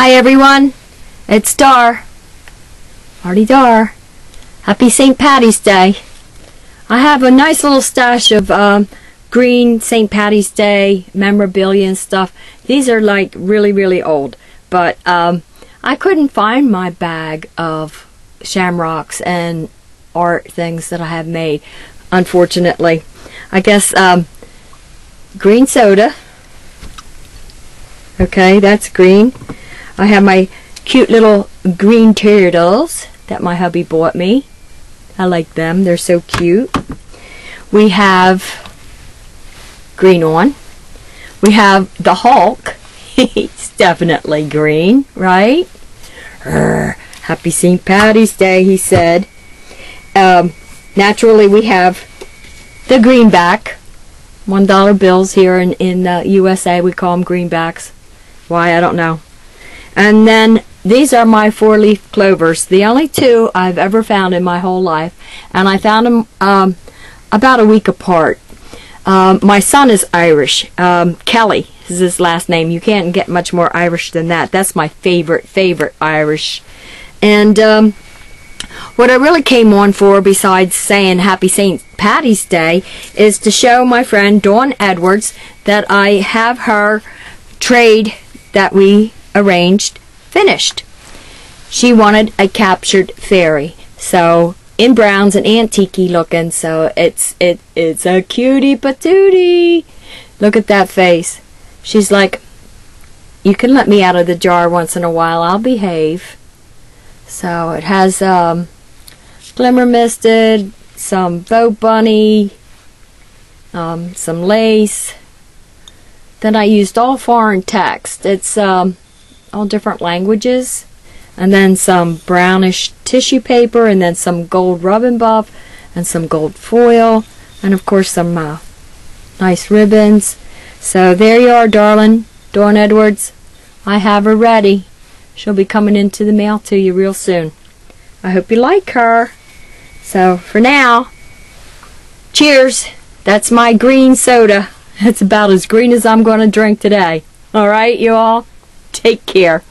Hi everyone, it's Dar. Marty Dar. Happy St. Patty's Day. I have a nice little stash of um, green St. Patty's Day memorabilia and stuff. These are like really, really old, but um, I couldn't find my bag of shamrocks and art things that I have made, unfortunately. I guess um, green soda. Okay, that's green. I have my cute little green turtles that my hubby bought me. I like them. They're so cute. We have green on. We have the Hulk. He's definitely green, right? Urgh, happy St. Patty's Day, he said. Um, naturally, we have the greenback. One dollar bills here in, in the USA. We call them greenbacks. Why, I don't know. And then these are my four-leaf clovers. The only two I've ever found in my whole life. And I found them um, about a week apart. Um, my son is Irish. Um, Kelly is his last name. You can't get much more Irish than that. That's my favorite, favorite Irish. And um, what I really came on for, besides saying Happy St. Patty's Day, is to show my friend Dawn Edwards that I have her trade that we arranged finished. She wanted a captured fairy. So in browns and antique looking, so it's it it's a cutie patootie. Look at that face. She's like, you can let me out of the jar once in a while. I'll behave. So it has um, glimmer misted, some Bo Bunny, um, some lace. Then I used all foreign text. It's um, all different languages and then some brownish tissue paper, and then some gold rubbing buff, and some gold foil, and of course some uh, nice ribbons. So there you are, darling, Dawn Edwards. I have her ready. She'll be coming into the mail to you real soon. I hope you like her. So for now, cheers. That's my green soda. It's about as green as I'm going to drink today. All right, you all? Take care.